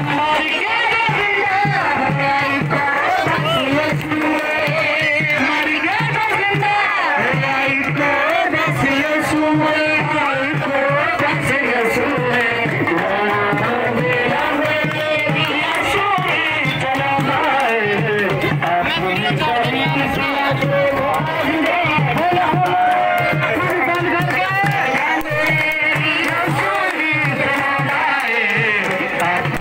रायो सुरो दसिय सुबो घसि सुठो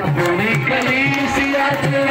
बोली कली